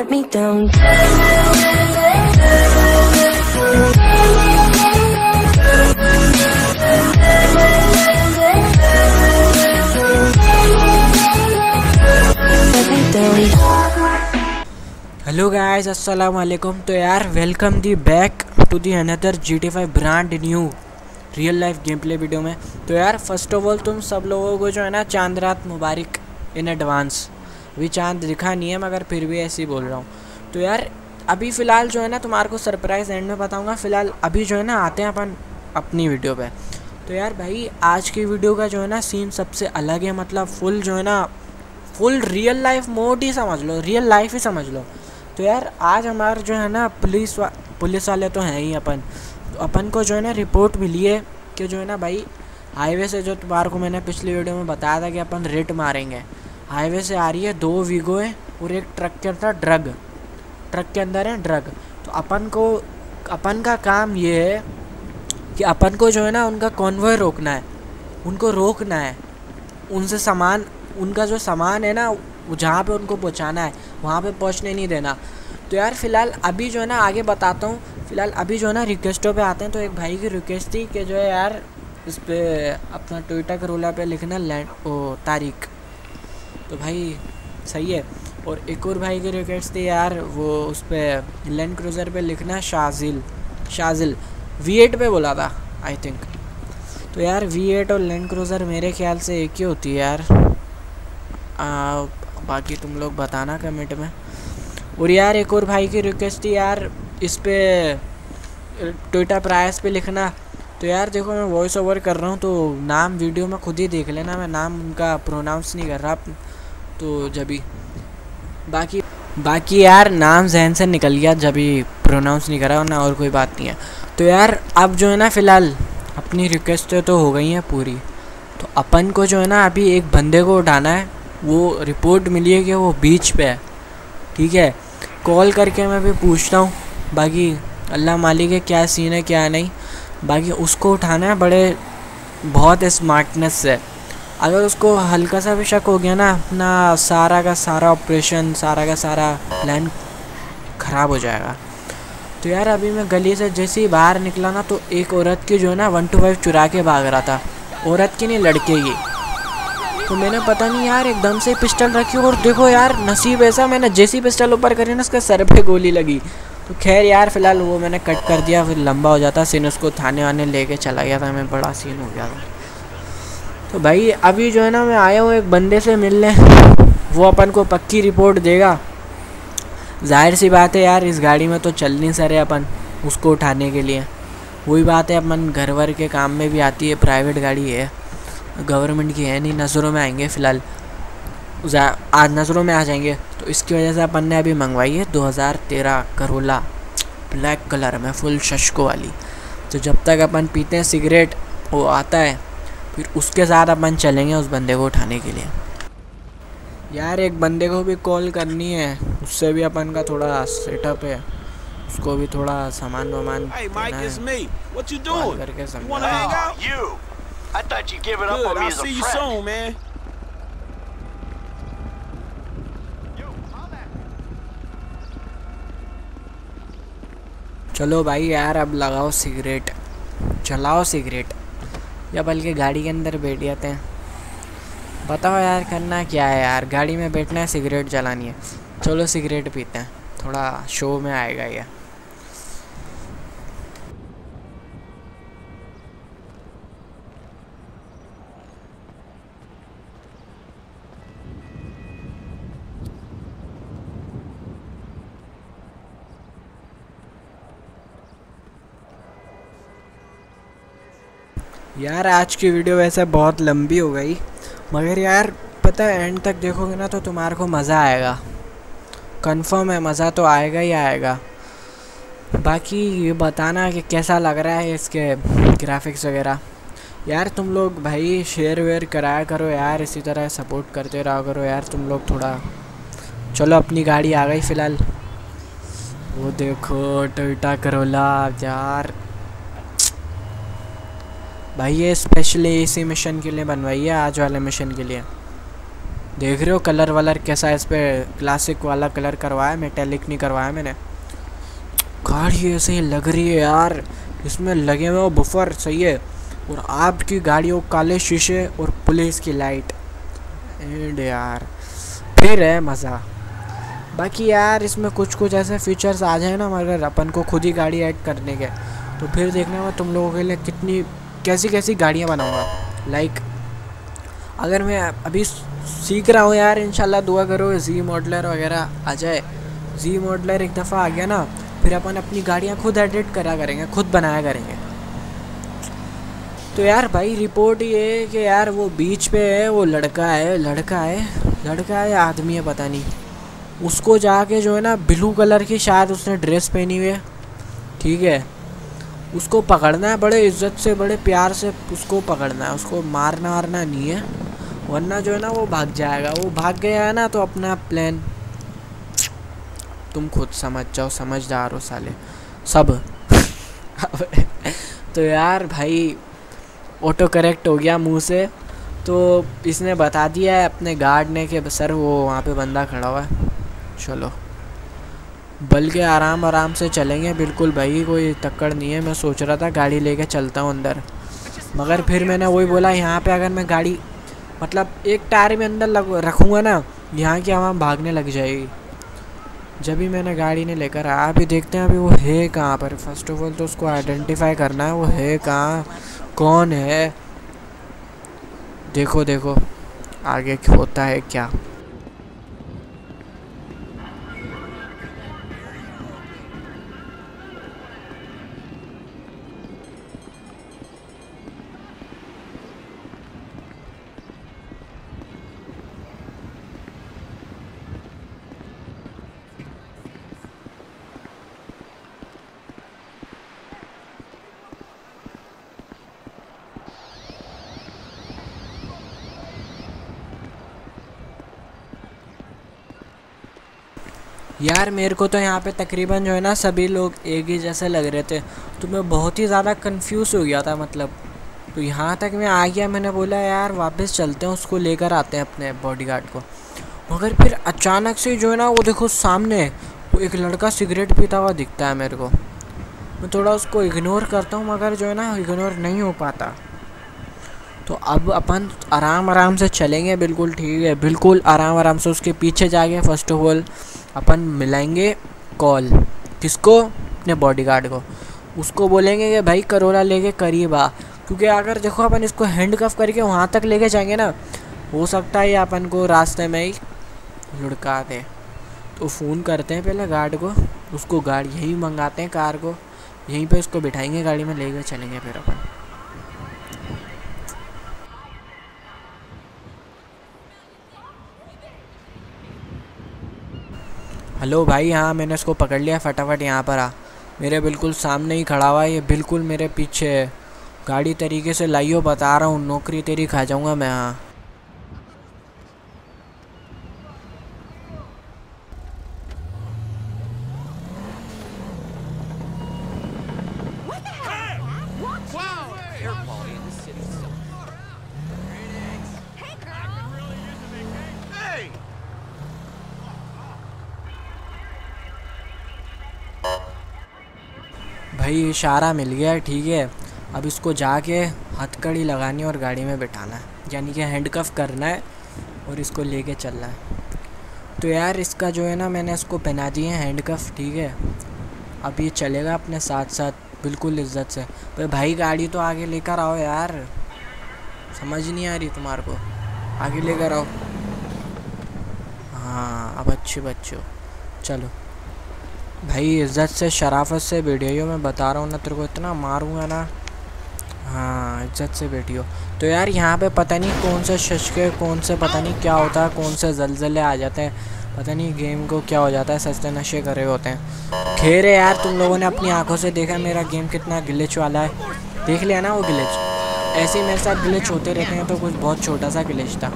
let me down. Hello guys अस्सलाम वालेकुम तो यार welcome the back to the another G T five brand new real life game play video में। तो यार फ़र्स्ट ऑफ़ ऑल तुम सब लोगों को जो है ना चाँद रात मुबारक इन एडवांस अभी चाँद दिखा नहीं है मगर फिर भी ऐसे ही बोल रहा हूँ तो यार, अभी फ़िलहाल जो है ना, तुम्हारे को सरप्राइज़ एंड में बताऊँगा। फ़िलहाल अभी जो है ना, आते हैं अपन अपनी वीडियो पे। तो यार भाई, आज की वीडियो का जो है ना सीन सबसे अलग है। मतलब फुल जो है ना फुल रियल लाइफ मोड ही समझ लो। रियल लाइफ ही समझ लो। तो यार, आज हमारे जो है ना पुलिस वा पुलिस वाले तो हैं ही अपन। तो अपन को जो है ना रिपोर्ट मिली है कि जो है ना भाई हाईवे से जो तुम्हारे को मैंने पिछली वीडियो में बताया था कि अपन रेट मारेंगे। हाईवे से आ रही है, दो वीगो है और एक ट्रक के अंदर ड्रग ट्रक के अंदर है ड्रग तो अपन को, अपन का काम ये है कि अपन को जो है ना, उनका कॉन्वॉय रोकना है। उनको रोकना है। उनसे सामान, उनका जो सामान है ना, वो जहाँ पे उनको पहुँचाना है, वहाँ पे पहुँचने नहीं देना। तो यार फ़िलहाल अभी जो है ना, आगे बताता हूँ। फ़िलहाल अभी जो है ना रिक्वेस्टों पे आते हैं तो एक भाई की रिक्वेस्ट थी कि जो है यार, इस पर अपना टोयोटा करोला पे लिखना लैंड ओ, तारीख। तो भाई सही है। और एक और भाई की रिक्वेस्ट थी यार वो उस पर लैंड क्रूज़र पे लिखना शाजिल शाजिल वी एट पे बोला था आई थिंक तो यार वी एट और लैंड क्रूज़र मेरे ख्याल से एक ही होती है यार। आ, बाकी तुम लोग बताना कमेंट में। और यार एक और भाई की रिक्वेस्ट थी यार इस पर टोयोटा प्राइस पे लिखना। तो यार देखो मैं वॉइस ओवर कर रहा हूँ तो नाम वीडियो में खुद ही देख लेना मैं नाम उनका प्रोनाउंस नहीं कर रहा। तो जभी बाकी बाकी यार, नाम जहन से निकल गया जभी प्रोनाउंस नहीं करा ना और कोई बात नहीं है। तो यार, अब जो है ना, फ़िलहाल, अपनी रिक्वेस्ट तो हो गई हैं पूरी। तो अपन को जो है ना, अभी एक बंदे को उठाना है। वो रिपोर्ट मिली है कि वो बीच पे है। ठीक है? कॉल करके मैं भी पूछता हूँ। बाकी, अल्लाह मालिक है, क्या सीन है, क्या नहीं। बाकी उसको उठाना है, बड़े बहुत स्मार्टनेस से। अगर उसको हल्का सा भी शक हो गया ना अपना सारा का सारा ऑपरेशन सारा का सारा प्लान ख़राब हो जाएगा। तो यार अभी मैं गली से जैसे ही बाहर निकला ना तो एक औरत की जो है ना वन टू फाइव चुरा के भाग रहा था। औरत की नहीं, लड़के की। तो मैंने पता नहीं यार, एकदम से पिस्टल रखी और देखो यार, नसीब ऐसा मैंने जैसी पिस्टल ऊपर करी ना, उसके सर पे गोली लगी। तो खैर यार, फ़िलहाल वो मैंने कट कर दिया, फिर लंबा हो जाता। सीन उसको थाने वाने लेके चला गया था, मैं बड़ा सीन हो गया था। तो भाई, अभी जो है ना, मैं आया हूँ एक बंदे से मिलने। वो अपन को पक्की रिपोर्ट देगा। ज़ाहिर सी बात है यार, इस गाड़ी में तो चल नहीं सरे अपन, उसको उठाने के लिए। वही बात है, अपन घर वर के काम में भी आती है प्राइवेट गाड़ी है। गवर्नमेंट की है नहीं, नज़रों में आएँगे फ़िलहाल। आज नज़रों में आ जाएँगे। तो इसकी वजह से अपन ने अभी मंगवाई है 2013 करोला ब्लैक कलर में फुल शशको वाली। तो जब तक अपन पीते हैं सिगरेट वो आता है। फिर उसके साथ अपन चलेंगे उस बंदे को उठाने के लिए यार एक बंदे को भी कॉल करनी है उससे भी अपन का थोड़ा सेटअप है उसको भी थोड़ा सामान वामान Hey, Mike, देना it's me. What you call doing? करके समझा wanna hang out? You. I thought you'd given up Good. on me I'll as a see you friend. soon, man. चलो भाई यार अब लगाओ सिगरेट चलाओ सिगरेट या बल्कि गाड़ी के अंदर बैठ जाते हैं। बताओ यार, करना क्या है यार? गाड़ी में बैठना है, सिगरेट जलानी है। चलो सिगरेट पीते हैं। थोड़ा शो में आएगा ये। यार, आज की वीडियो वैसे बहुत लंबी हो गई। मगर यार, पता है एंड तक देखोगे ना तो तुम्हारे को मज़ा आएगा। कंफर्म है, मज़ा तो आएगा ही आएगा। बाकी ये बताना कि कैसा लग रहा है इसके ग्राफिक्स वगैरह। यार, तुम लोग भाई शेयर वेयर कराया करो यार, इसी तरह सपोर्ट करते रहा करो यार, तुम लोग थोड़ा। चलो, अपनी गाड़ी आ गई फ़िलहाल। वो देखो टोयोटा करोला यार। भाई ये स्पेशली इसी मिशन के लिए बनवाई है, आज वाले मिशन के लिए। देख रहे हो कलर वलर कैसा है इस पर क्लासिक वाला कलर करवाया मेटेलिक नहीं करवाया मैंने। गाड़ी ऐसे ही लग रही है यार, इसमें लगे हुए वो बुफर सही है। और आपकी गाड़ियों काले शीशे और पुलिस की लाइट एंड यार, फिर है मज़ा। बाकी यार, इसमें कुछ कुछ ऐसे फीचर्स आ जाए ना, मगर अपन को खुद ही गाड़ी ऐड करने के। तो फिर देखना मैं तुम लोगों के लिए कितनी कैसी कैसी गाड़ियाँ बनाऊँगा? लाइक अगर मैं अभी सीख रहा हूँ यार, इंशाल्लाह दुआ करो जी मॉडलर वगैरह आ जाए। जी मॉडलर एक दफ़ा आ गया ना, फिर अपन अपनी गाड़ियाँ खुद एडिट करा करेंगे, खुद बनाया करेंगे। तो यार भाई रिपोर्ट ये है कि यार वो बीच पे है, वो लड़का है लड़का है लड़का है आदमी है, पता नहीं। उसको जाके जो है ना ब्लू कलर की शायद उसने ड्रेस पहनी हुई है। ठीक है? उसको पकड़ना है, बड़े इज़्ज़त से, बड़े प्यार से उसको पकड़ना है, उसको मारना वारना नहीं है, वरना जो है ना वो भाग जाएगा। वो भाग गया है ना तो अपना प्लान तुम खुद समझ जाओ, समझदार हो साले। सब। तो यार भाई ऑटो करेक्ट हो गया मुँह से। तो इसने बता दिया है, अपने गार्ड ने, कि सर वो वहाँ पे बंदा खड़ा हुआ है। चलो। बल्कि आराम आराम से चलेंगे। बिल्कुल भाई, कोई टक्कर नहीं है। मैं सोच रहा था गाड़ी लेके चलता हूँ अंदर। मगर फिर मैंने वही बोला, यहाँ पे अगर मैं गाड़ी मतलब एक टायर में अंदर लग, रखूँगा ना, यहाँ की आवाम भागने लग जाएगी। जब भी मैंने गाड़ी ने लेकर आया, अभी देखते हैं अभी वो है कहाँ पर। फ़र्स्ट ऑफ़ ऑल तो उसको आइडेंटिफाई करना है, वो है कहाँ, कौन है? देखो देखो, आगे होता है क्या। यार, मेरे को तो यहाँ पे तकरीबन जो है ना सभी लोग एक ही जैसे लग रहे थे। तो मैं बहुत ही ज़्यादा कंफ्यूज हो गया था मतलब। तो यहाँ तक मैं आ गया, मैंने बोला, यार, वापस चलते हैं, उसको लेकर आते हैं अपने बॉडीगार्ड को। मगर फिर अचानक से जो है ना, वो देखो सामने वो एक लड़का सिगरेट पीता हुआ दिखता है मेरे को। मैं थोड़ा उसको इग्नोर करता हूँ, मगर जो है ना इग्नोर नहीं हो पाता। तो अब अपन आराम आराम से चलेंगे, बिल्कुल ठीक है। बिल्कुल आराम आराम से उसके पीछे जाएँगे फ़र्स्ट ऑफ़ ऑल अपन मिलाएँगे कॉल। किसको? अपने बॉडीगार्ड को। उसको बोलेंगे कि भाई करोला लेके करीब आ। क्योंकि अगर देखो अपन इसको हैंड कफ करके वहाँ तक लेके जाएँगे ना, हो सकता है अपन को रास्ते में ही लुढ़का दे। तो फ़ोन करते हैं पहले गार्ड को। उसको गाड़ी यहीं मंगाते हैं कार को। यहीं पे उसको बिठाएँगे, गाड़ी में लेकर चलेंगे फिर अपन। हेलो भाई हाँ मैंने उसको पकड़ लिया फटाफट यहाँ पर आ। मेरे बिल्कुल सामने ही खड़ा हुआ है, ये बिल्कुल मेरे पीछे है। गाड़ी तरीके से लाइयो, बता रहा हूँ, नौकरी तेरी खा जाऊँगा मैं हाँ। इशारा मिल गया ठीक है। अब इसको जाके हथकड़ी लगानी और गाड़ी में बिठाना है। यानी कि हैंडकफ करना है और इसको लेके चलना है। तो यार, इसका जो है ना, मैंने इसको पहना दिए हैंडकफ ठीक है। अब ये चलेगा अपने साथ साथ बिल्कुल इज़्ज़त से। पर भाई, गाड़ी तो आगे लेकर आओ यार। समझ नहीं आ रही तुम्हारे को। आगे लेकर आओ। हाँ अब अच्छे बच्चे चलो। भाई, इज़्ज़त से, शराफत से वीडियो मैं बता रहा हूँ ना, तेरे को इतना मारूँगा ना। हाँ इज़्ज़त से बैठियो। तो यार, यहाँ पे पता नहीं कौन से शशके, कौन से पता नहीं क्या होता है, कौन से जलजले आ जाते हैं। पता नहीं गेम को क्या हो जाता है, सस्ते नशे करे होते हैं। खेर है यार, तुम लोगों ने अपनी आँखों से देखा मेरा गेम कितना गिलिच वाला है। देख लिया ना वो गिलिच ऐसे ही मेरे साथ गिलिच होते रहते हैं तो कुछ बहुत छोटा सा गिलिच था।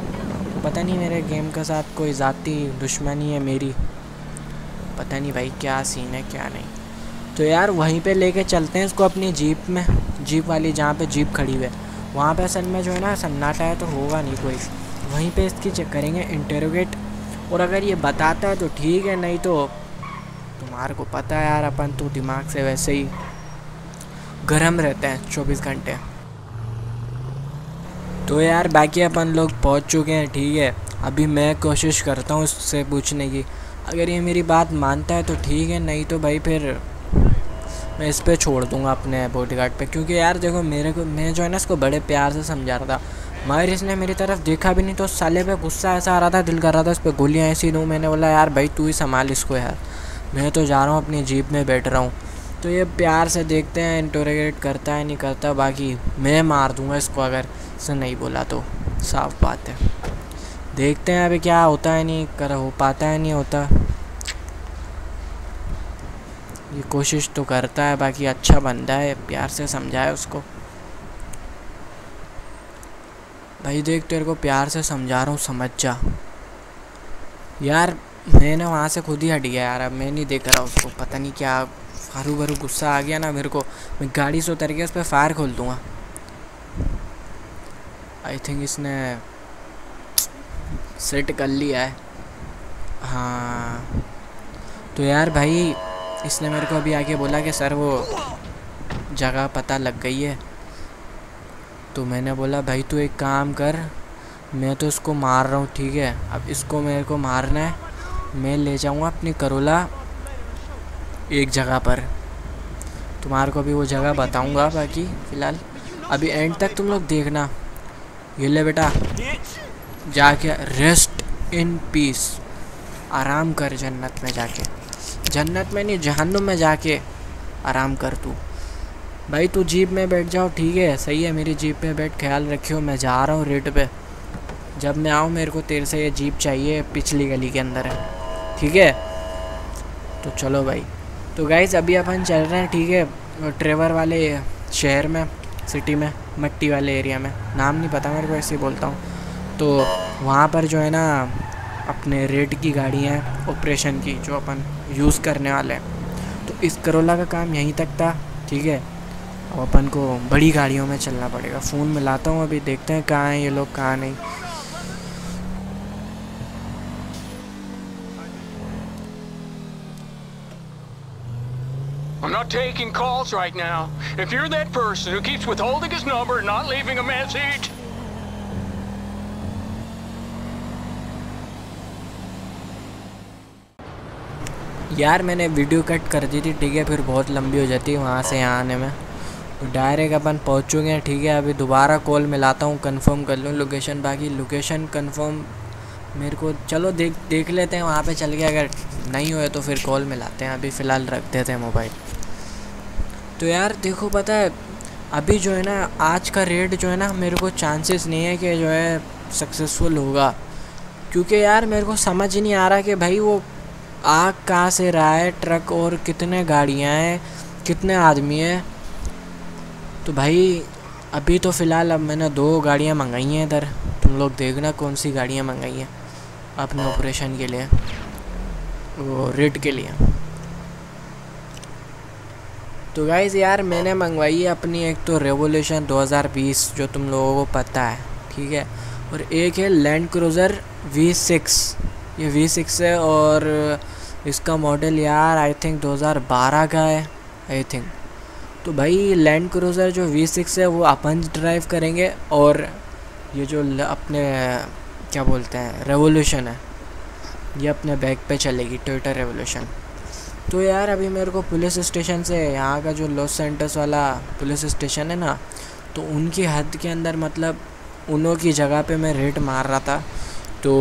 पता नहीं मेरे गेम के साथ कोई ज़ाती दुश्मनी है मेरी। पता नहीं भाई क्या सीन है, क्या नहीं। तो यार वहीं पे लेके चलते हैं इसको अपनी जीप में, जीप वाली जहाँ पे जीप खड़ी हुई है। वहाँ पे असल में जो है ना, सन्नाटा है तो होगा नहीं कोई। वहीं पे इसकी चेक करेंगे इंटेरोगेट और अगर ये बताता है तो ठीक है, नहीं तो तुम्हारे को पता है यार अपन तो दिमाग से वैसे ही गर्म रहते हैं चौबीस घंटे। तो यार बाकी अपन लोग पहुँच चुके हैं, ठीक है। अभी मैं कोशिश करता हूँ उससे पूछने की। अगर ये मेरी बात मानता है तो ठीक है, नहीं तो भाई फिर मैं इस पर छोड़ दूँगा अपने बॉडी गार्ड पर क्योंकि यार देखो, मेरे को, मैं जो है ना, इसको बड़े प्यार से समझा रहा था। मगर इसने मेरी तरफ़ देखा भी नहीं तो साले पे गुस्सा ऐसा आ रहा था, दिल कर रहा था, इस पर गोलियाँ ऐसी दूँ। मैंने बोला, यार भाई, तू ही संभाल इसको यार। मैं तो जा रहा हूँ, अपनी जीप में बैठ रहा हूँ। तो ये प्यार से देखते हैं इंटोरेगेट करता है, नहीं करता, बाकी मैं मार दूँगा इसको अगर इसने नहीं बोला तो। साफ़ बात है। देखते हैं अभी क्या होता है नहीं, कर हो पाता है नहीं होता। ये कोशिश तो करता है, बाकी अच्छा बंदा है, प्यार से समझाए उसको। भाई देख तेरे को प्यार से समझा रहा हूँ, समझ जा। यार, मैंने वहाँ से खुद ही हट गया यार, अब मैं नहीं देख रहा उसको, पता नहीं क्या हरू भरू गुस्सा आ गया ना मेरे को। मैं गाड़ी से उतर के उस पर फायर खोल दूँगा। आई थिंक इसने सेट कर लिया है। हाँ। तो यार भाई, इसने मेरे को अभी आके बोला कि सर वो जगह पता लग गई है। तो मैंने बोला, भाई तू एक काम कर, मैं तो इसको मार रहा हूँ, ठीक है? अब इसको मेरे को मारना है। मैं ले जाऊँगा अपनी करोला एक जगह पर। तुम्हारे को भी वो जगह बताऊँगा बाकी, फ़िलहाल। अभी एंड तक तुम लोग देखना। ये ले बेटा। जाके रेस्ट इन पीस आराम कर जन्नत में जाके। जन्नत में नहीं, जहन्नुम में जाके आराम कर तू। भाई, तू जीप में बैठ जाओ, ठीक है? सही है, मेरी जीप में बैठ, ख्याल रखियो, मैं जा रहा हूँ रेट पे। जब मैं आऊँ, मेरे को तेरे से ये जीप चाहिए, पिछली गली के अंदर है। ठीक है? तो चलो भाई। तो गाइज़ अभी अपन चल रहे हैं, ठीक है? ट्रेवर वाले शहर में, सिटी में, मट्टी वाले एरिया में। नाम नहीं पता मेरे को, ऐसे ही बोलता हूँ। तो वहाँ पर जो है ना अपने रेट की गाड़ी हैं ऑपरेशन की जो अपन यूज़ करने वाले हैं। तो इस करोला का काम यहीं तक था ठीक है? अब अपन को बड़ी गाड़ियों में चलना पड़ेगा। फ़ोन मिलाता हूँ अभी देखते हैं कहाँ हैं ये लोग कहाँ नहीं। I'm not taking calls right now. If you're that person who keeps withholding his number and not leaving a message, यार मैंने वीडियो कट कर दी थी, ठीक है, फिर बहुत लंबी हो जाती है वहाँ से यहाँ आने में। तो डायरेक्ट अपन पहुँच चुके हैं ठीक है, अभी दोबारा कॉल मिलाता हूँ कंफर्म कर लूँ लोकेशन बाकी लोकेशन कंफर्म मेरे को चलो देख देख लेते हैं, वहाँ पे चल के अगर नहीं हुए तो फिर कॉल मिलाते हैं, अभी फ़िलहाल रख देते हैं मोबाइल तो यार देखो, पता है, अभी जो है ना, आज का रेट जो है ना, मेरे को चांसेस नहीं है कि जो है सक्सेसफुल होगा। क्योंकि यार मेरे को समझ ही नहीं आ रहा कि भाई वो आग कहाँ से रहा है? ट्रक और कितने गाड़ियाँ हैं? कितने आदमी हैं? तो भाई, अभी तो फ़िलहाल अब मैंने दो गाड़ियाँ मंगाई हैं इधर। तुम लोग देखना कौन सी गाड़ियाँ मंगाई हैं अपने ऑपरेशन के लिए वो रेट के लिए। तो गाइज़ यार, मैंने मंगवाई है अपनी एक तो रेवोल्यूशन 2020 जो तुम लोगों को पता है, ठीक है? और एक है लैंड क्रूज़र V6 ये V6 है और इसका मॉडल यार आई थिंक 2012 का है आई थिंक तो भाई लैंड क्रूज़र जो V6 है, वो अपन ड्राइव करेंगे और ये जो अपने, क्या बोलते हैं रेवोल्यूशन है, ये अपने बैग पे चलेगी ट्विटर रेवोल्यूशन तो यार, अभी मेरे को पुलिस स्टेशन से यहाँ का जो लॉस सेंटर्स वाला पुलिस स्टेशन है ना तो उनकी हद के अंदर मतलब उनों की जगह पे मैं रेट मार रहा था तो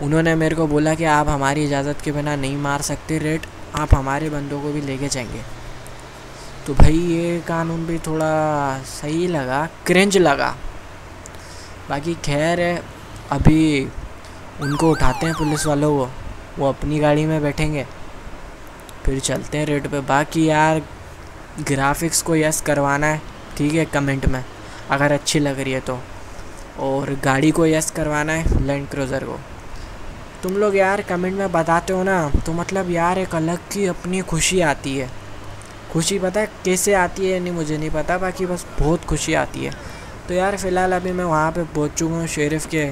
उन्होंने मेरे को बोला कि आप हमारी इजाज़त के बिना नहीं मार सकते, रेट। आप हमारे बंदों को भी लेके जाएँगे। तो भाई ये कानून भी थोड़ा सही लगा क्रेंज लगा। बाकी खैर है, अभी उनको उठाते हैं पुलिस वालों को, वो अपनी गाड़ी में बैठेंगे। फिर चलते हैं रेट पे। बाकी यार ग्राफिक्स को यस करवाना है, ठीक है कमेंट में। अगर अच्छी लग रही है तो। और गाड़ी को यस करवाना है लैंड क्रूज़र को। तुम लोग यार कमेंट में बताते हो ना तो मतलब यार एक अलग की अपनी खुशी आती है। खुशी पता है कैसे आती है नहीं मुझे नहीं पता, बाकी बस बहुत खुशी आती है। तो यार फ़िलहाल अभी मैं वहाँ पे पहुँच चुका हूँ शेरिफ के।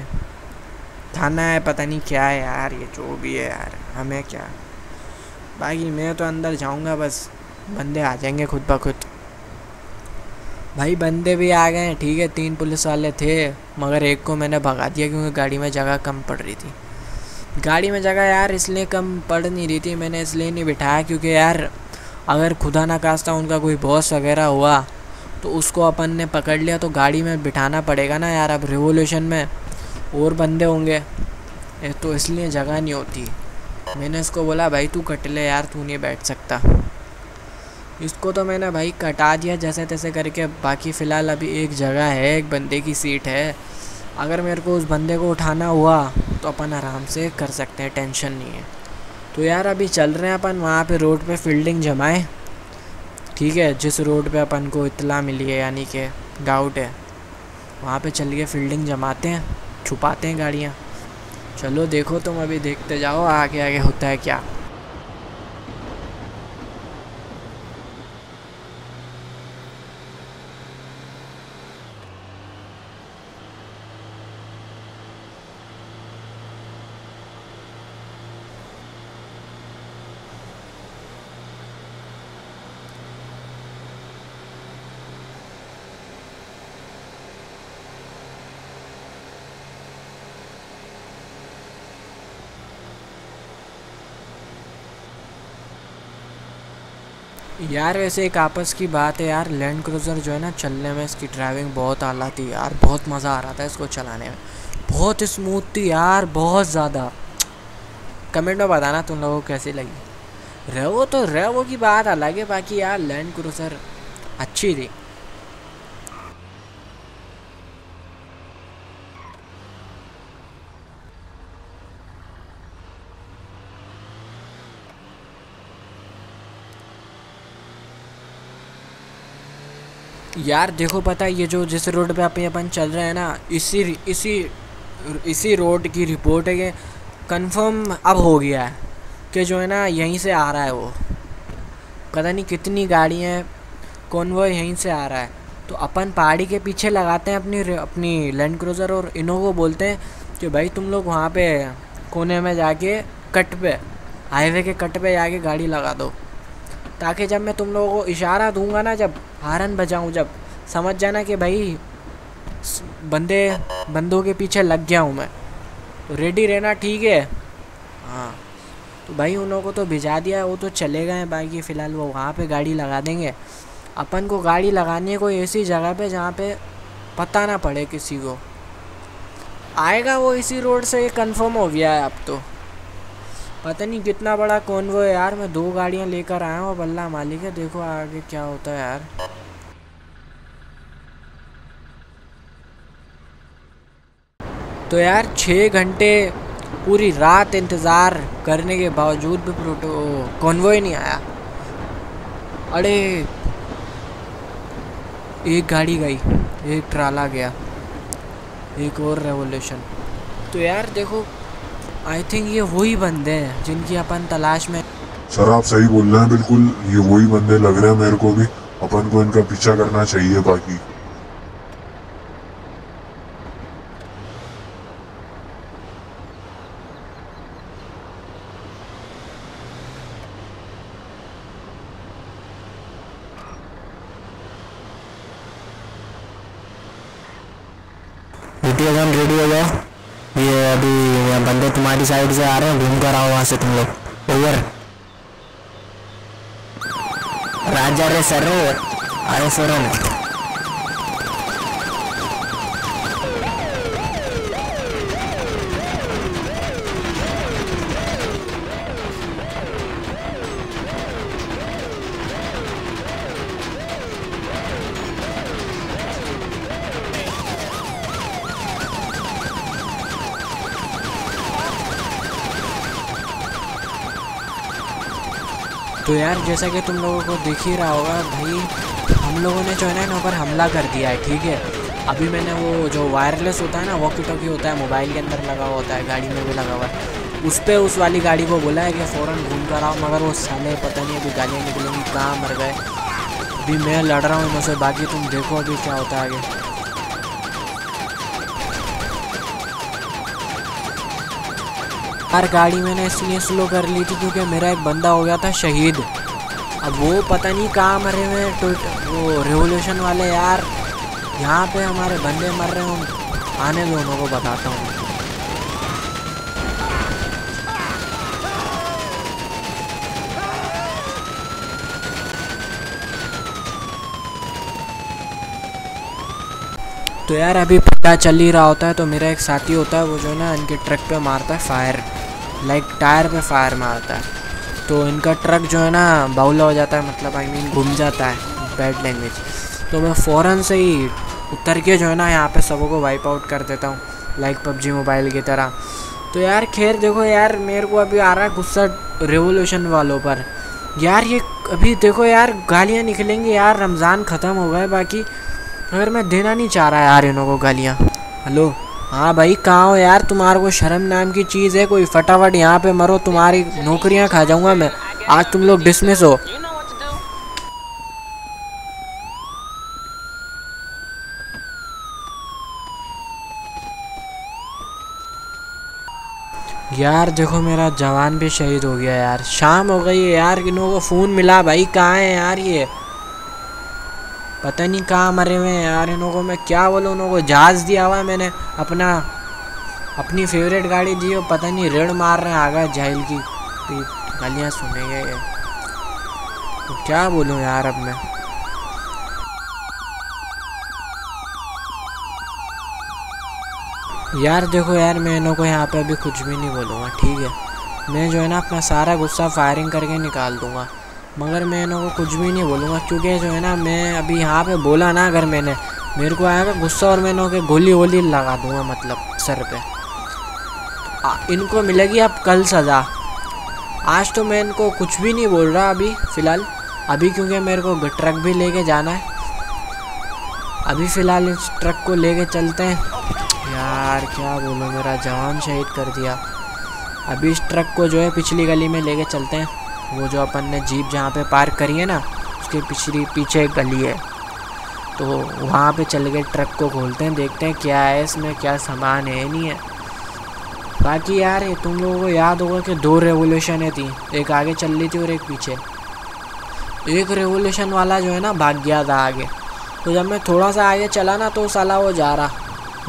थाना है, पता नहीं क्या है यार, ये जो भी है यार, हमें क्या। बाकी मैं तो अंदर जाऊँगा बस, बंदे आ जाएँगे खुद ब खुद। भाई बंदे भी आ गए ठीक है, तीन पुलिस वाले थे, मगर एक को मैंने भगा दिया क्योंकि गाड़ी में जगह कम पड़ रही थी। गाड़ी में जगह यार, इसलिए कम पड़ नहीं रही थी मैंने, इसलिए नहीं बिठाया, क्योंकि यार, अगर खुदा ना खास्ता उनका कोई बॉस वगैरह हुआ तो उसको अपन ने पकड़ लिया तो गाड़ी में बिठाना पड़ेगा ना यार, अब रिवोल्यूशन में और बंदे होंगे। तो इसलिए जगह नहीं होती। मैंने इसको बोला, भाई तू कट ले यार, तू नहीं बैठ सकता। इसको तो मैंने भाई कटा दिया, जैसे तैसे करके। बाकी फ़िलहाल अभी एक जगह है, एक बंदे की सीट है। अगर मेरे को उस बंदे को उठाना हुआ तो अपन आराम से कर सकते हैं, टेंशन नहीं है। तो यार अभी चल रहे हैं अपन, वहाँ पे रोड पे फील्डिंग जमाए। ठीक है, जिस रोड पे अपन को इतला मिली है यानी कि डाउट है, वहाँ पे चल के फील्डिंग जमाते हैं, छुपाते हैं गाड़ियाँ। चलो देखो तुम अभी, देखते जाओ आगे आगे होता है क्या। यार, वैसे एक आपस की बात है यार। लैंड क्रूज़र जो है ना, चलने में इसकी ड्राइविंग बहुत आला थी यार। बहुत मज़ा आ रहा था इसको चलाने में। बहुत स्मूथ थी यार, बहुत ज़्यादा। कमेंट में बताना तुम लोगों को कैसी लगी। रेवो तो रेवो की बात अलग है। बाकी यार लैंड क्रूज़र अच्छी थी। यार देखो पता है, ये जो जिस रोड पे अपन अपन चल रहे हैं ना, इसी इसी इसी रोड की रिपोर्ट है कि कंफर्म अब हो गया है कि जो है ना, यहीं से आ रहा है वो। पता नहीं कितनी गाड़ियाँ कौन वो यहीं से आ रहा है। तो अपन पहाड़ी के पीछे लगाते हैं अपनी अपनी लैंड क्रूज़र और इन्हों को बोलते हैं कि भाई तुम लोग वहाँ पे कोने में जाके कट पे हाईवे के कट पे जाके गाड़ी लगा दो। ताकि जब मैं तुम लोगों को इशारा दूँगा ना, जब हारन बजाऊं जब। समझ जाना कि भाई, बंदे, बंदों के पीछे लग गया हूँ मैं। तो रेडी रहना ठीक है। हाँ। तो भाई उन लोगों को तो भिजा दिया, वो तो चले गए बाकी फ़िलहाल वो वहाँ पे गाड़ी लगा देंगे। अपन को गाड़ी लगानी है कोई ऐसी जगह पे जहाँ पे पता ना पड़े किसी को। आएगा वो इसी रोड से, ये कंफर्म हो गया है अब तो। पता नहीं कितना बड़ा कौन वो है यार, मैं दो गाड़ियाँ लेकर आया हूँ, बल्ला मालिक है, देखो आगे क्या होता है यार। तो यार छः घंटे पूरी रात इंतज़ार करने के बावजूद भी प्रोटो कॉन्वॉय नहीं आया। अरे एक गाड़ी गई, एक ट्राला गया, एक और रेवोल्यूशन तो यार देखो आई थिंक ये वही बंदे हैं जिनकी अपन तलाश में सर आप सही बोल रहे हैं बिल्कुल, ये वही बंदे लग रहे हैं मेरे को भी। अपन को इनका पीछा करना चाहिए बाकी वीडियो गन रेडी हो जाओ ये अभी ये बंदे तुम्हारी साइड से आ रहे हैं, घूम कर आओ वहाँ से तुम लोग। ओवर। राजा रे सर। अरे सोरन तो यार, जैसा कि तुम लोगों को दिख ही रहा होगा, भाई, हम लोगों ने जो है ना इन पर हमला कर दिया है, ठीक है? अभी मैंने वो जो वायरलेस होता है ना वॉकी टॉकी होता है मोबाइल के अंदर लगा हुआ होता है, गाड़ी में भी लगा हुआ है, उस पर उस वाली गाड़ी को बोला है कि फ़ौरन घूम कर आओ, मगर वो साले पता नहीं, अभी गालियाँ निकलेंगी, कहाँ मर गए? अभी मैं लड़ रहा हूँ इनसे बाकी तुम देखो अभी क्या होता है आगे। यार गाड़ी मैंने इसलिए स्लो कर ली थी क्योंकि मेरा एक बंदा हो गया था शहीद। अब वो पता नहीं कहाँ मरे हुए हैं टोट वो रेवोल्यूशन वाले यार, यहाँ पे हमारे बंदे मर रहे हैं आने दो उनको, बताता हूँ। तो यार अभी पता चल ही रहा होता है तो मेरा एक साथी होता है, वो जो है ना, इनके ट्रक पे मारता है फायर लाइक टायर पे फायर मारता है। तो इनका ट्रक जो है ना बाउला हो जाता है मतलब आई मीन घूम जाता है बैड लैंग्वेज तो मैं फ़ौरन से ही उतर के जो है ना, यहाँ पे सबों को वाइप आउट कर देता हूँ लाइक पबजी मोबाइल की तरह। तो यार खैर देखो यार, मेरे को अभी आ रहा है गुस्सा रेवोल्यूशन वालों पर। यार ये अभी देखो यार, गालियाँ निकलेंगी यार, रमज़ान ख़त्म हो गए, बाकी अगर मैं देना नहीं चाह रहा यार इन्हों को गालियाँ। हेलो हाँ भाई, कहाँ हो यार? तुम्हारे को शर्म नाम की चीज़ है, कोई फटाफट यहाँ पे मरो, तुम्हारी नौकरियाँ खा जाऊँगा मैं। आज तुम लोग डिसमिस हो. यार, देखो मेरा जवान भी शहीद हो गया यार। शाम हो गई है यार इन्हों को फ़ोन मिला भाई? कहाँ है यार ये? पता नहीं कहाँ मरे हुए हैं यार इन्हों को मैं क्या बोलूँ उन्हों को जहाज़ दिया हुआ है मैंने, अपना, अपनी फेवरेट गाड़ी दी और पता नहीं रेड मार रहे हैं आगे जाहिल की। गालियाँ सुनेंगे ये तो क्या बोलूँ यार अब मैं? यार देखो यार, मैं इन्हों को यहाँ पे अभी कुछ भी नहीं बोलूँगा, ठीक है? मैं जो है ना अपना सारा गुस्सा फायरिंग करके निकाल दूँगा। मगर मैं इन्हों को कुछ भी नहीं बोलूँगा क्योंकि जो है ना मैं अभी यहाँ पे बोला ना अगर मैंने मेरे को आएगा गुस्सा और मैं इन्हों के गोली वोली लगा दूँगा मतलब सर पे। आ, इनको मिलेगी अब कल सज़ा। आज तो मैं इनको कुछ भी नहीं बोल रहा अभी फ़िलहाल। अभी क्योंकि मेरे को ट्रक भी लेके जाना है। अभी फ़िलहाल इस ट्रक को लेके चलते हैं। यार क्या बोलूँ मेरा जवान शहीद कर दिया। अभी इस ट्रक को जो है पिछली गली में लेके चलते हैं। वो जो अपन ने जीप जहाँ पे पार्क करी है ना, उसके पिछली, पीछे एक गली है। तो वहाँ पे चल के ट्रक को खोलते हैं, देखते हैं क्या है इसमें, क्या सामान है, नहीं है। बाकी यार, ये तुम लोगों को याद होगा कि दो रेवोल्यूशनें थी, एक आगे चल रही थी और एक पीछे। एक रेवोल्यूशन वाला जो है ना, भाग गया था आगे। तो जब मैं थोड़ा सा आगे चला ना तो साला वो जा रहा।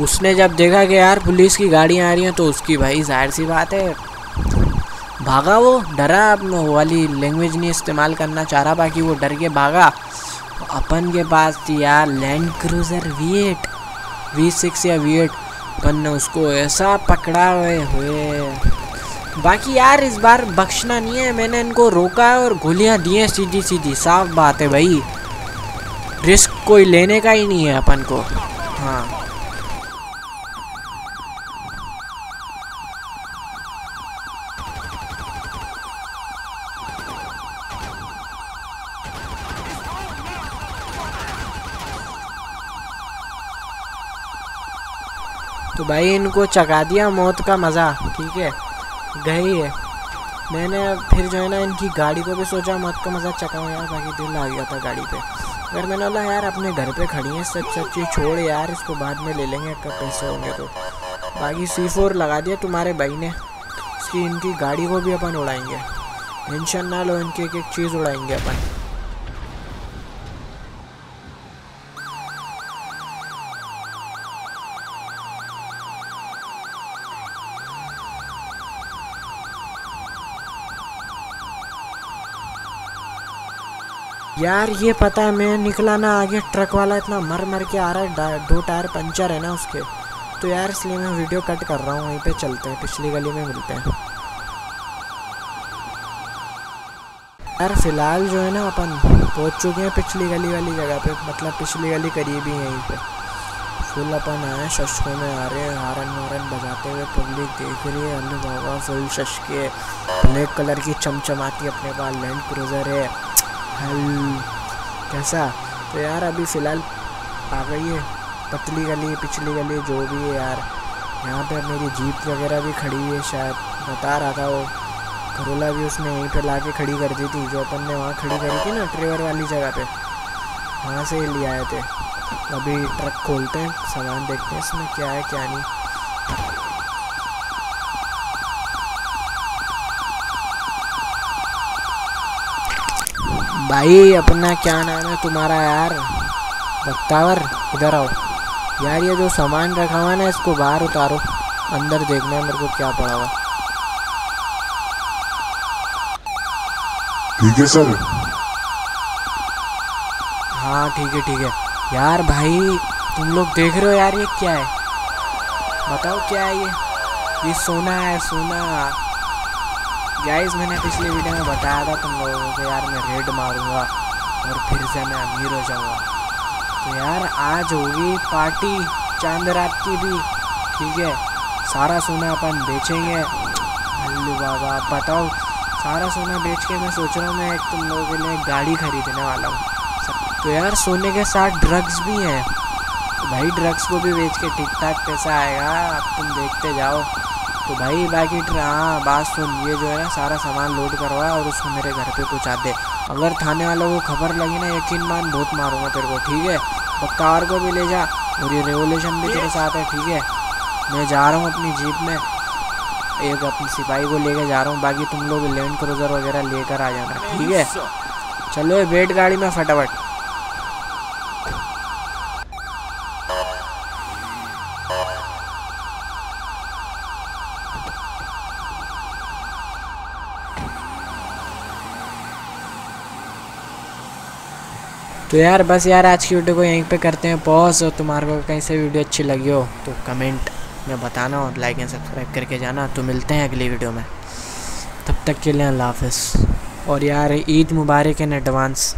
उसने जब देखा कि यार, पुलिस की गाड़ियाँ आ रही हैं तो उसकी भाई ज़ाहिर सी बात है भागा वो, डरा वाली लैंग्वेज नहीं इस्तेमाल करना चाह रहा, बाकी वो डर के भागा। अपन के पास थी यार Land Cruiser V eight V six या वी एट अपन ने उसको ऐसा पकड़ा हुए हुए। बाकी यार, इस बार बख्शना नहीं है, मैंने इनको रोका है और गोलियाँ दी हैं सीधी सीधी साफ़ बात है भाई। रिस्क कोई लेने का ही नहीं है अपन को। हाँ। भाई इनको चका दिया मौत का मज़ा, ठीक है? गई है मैंने फिर जो है ना इनकी गाड़ी को भी सोचा, मौत का मज़ा चकाऊँ यार, बाकी दिल आ गया था गाड़ी पे। अगर मैंने बोला, यार, अपने घर पे खड़ी है सच सच चीज़ छोड़ यार, इसको बाद में ले लेंगे, कब पैसे होंगे तो। बाकी सी फोर लगा दिया तुम्हारे भाई ने। इसकी इनकी गाड़ी को भी अपन उड़ाएँगे। टेंशन ना लो, इनकी एक एक चीज़ उड़ाएँगे अपन। यार, ये पता है, मैं निकला ना आगे, ट्रक वाला इतना मर मर के आ रहा है दो टायर पंचर है ना उसके। तो यार, इसलिए मैं वीडियो कट कर रहा हूँ, वहीं पे चलते हैं, पिछली गली में मिलते हैं। यार, फ़िलहाल जो है ना, अपन पहुँच चुके हैं पिछली गली वाली जगह पे मतलब पिछली गली करीब ही है यहीं पे। फुल अपन आए शशकों में आ रहे हैं, हारन वारन बजाते हुए पब्लिक देख रही है बाबा फुल शशके। ब्लैक कलर की चमचमाती अपने पास लैंड क्रूज़र है। हल कैसा? तो यार, अभी फ़िलहाल आ गई है। पतली गली, पिछली गली, जो भी है यार। यहाँ पे अब मेरी जीप वगैरह भी खड़ी है शायद। बता रहा था वो। करोला भी उसने यहीं पे ला के खड़ी कर दी थी, जो अपन ने वहाँ खड़ी करी थी ना ट्रेवर वाली जगह पे। वहाँ से ले आए थे। अभी ट्रक खोलते हैं, सामान देखते हैं इसमें क्या है, क्या नहीं। भाई अपना क्या नाम है तुम्हारा यार? बख्तावर इधर आओ। यार ये जो सामान रखा हुआ है ना इसको बाहर उतारो। अंदर देखना है मेरे को क्या पड़ा हुआ। ठीक है सर। हाँ ठीक है ठीक है। यार भाई तुम लोग देख रहे हो यार ये क्या है? बताओ क्या है ये? ये सोना है सोना। गाइस मैंने पिछले वीडियो में बताया था तुम लोगों को यार मैं रेड मारूँगा और फिर से मैं अमीर हो जाऊँगा। तो यार, आज होगी पार्टी चाँद रात की भी, ठीक है? सारा सोना अपन बेचेंगे। अल्लू बाबा बताओ, सारा सोना बेच के मैं सोच रहा हूँ, मैं एक तुम लोगों के लिए गाड़ी खरीदने वाला हूँ। तो यार, सोने के साथ ड्रग्स भी हैं। भाई ड्रग्स को भी बेच के ठीक ठाक पैसा आएगा अब तुम देखते जाओ। तो भाई बाकी हाँ बात सुन ये जो है ना सारा सामान लोड करवा और उसको मेरे घर पे पहुँचा दे। अगर थाने वालों को खबर लगी ना यकीन मान बहुत मारूँगा तेरे को ठीक है? और कार को भी ले जा और ये रेवोल्यूशन भी तेरे साथ है ठीक है? मैं जा रहा हूँ अपनी जीप में। एक अपनी सिपाही को लेकर जा रहा हूँ बाकी तुम लोग लैंड क्रूजर वगैरह लेकर आ जाना ठीक है? चलो ये वेट गाड़ी में फटाफट। तो यार, बस यार, आज की वीडियो को यहीं पे करते हैं पॉज और तुम्हारे को कहीं से वीडियो अच्छी लगी हो तो कमेंट में बताना और लाइक एंड सब्सक्राइब करके जाना। तो मिलते हैं अगली वीडियो में। तब तक के लिए अल्लाह हाफ़ और यार, ईद मुबारक इन एडवांस